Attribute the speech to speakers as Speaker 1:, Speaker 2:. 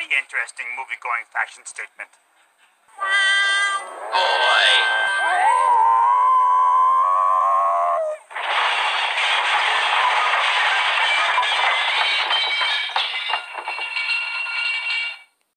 Speaker 1: very interesting movie-going fashion statement.